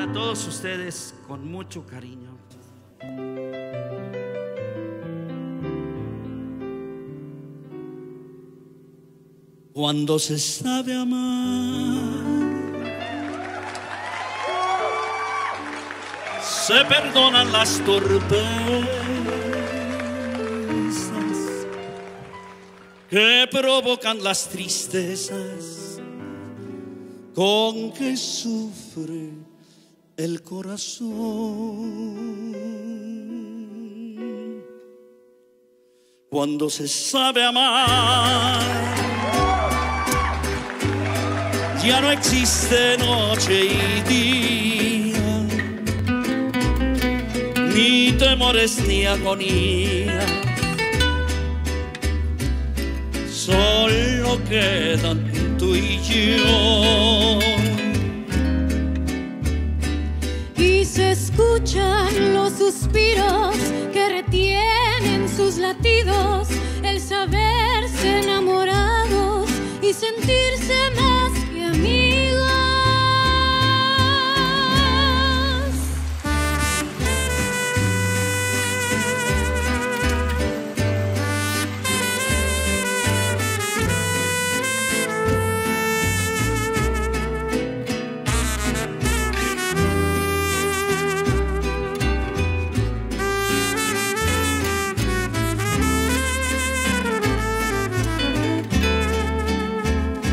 para todos ustedes con mucho cariño. Cuando se sabe amar, se perdonan las torpezas que provocan las tristezas con que sufre el corazón. Cuando se sabe amar, ya no existe noche y día, ni temores ni agonía, solo quedan tú y yo. Se escuchan los suspiros que retienen sus latidos, el saberse enamorados y sentirse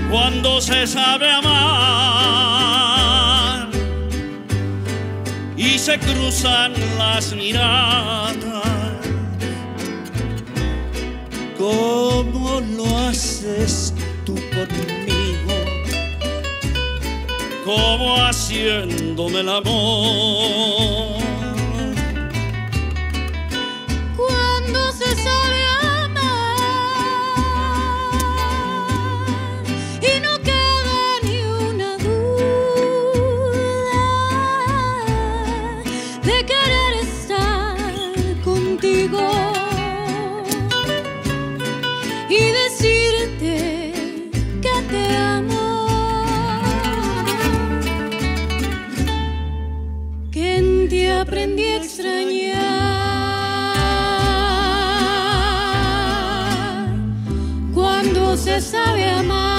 Cuando se sabe amar y se cruzan las miradas, como lo haces tú conmigo, como haciéndome el amor. Aprendí a extrañar cuando se sabe amar.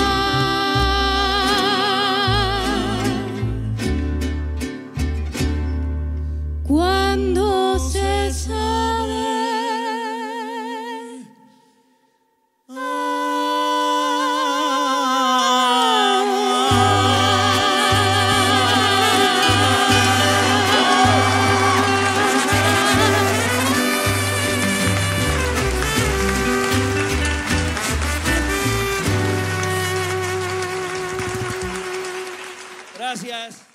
Gracias.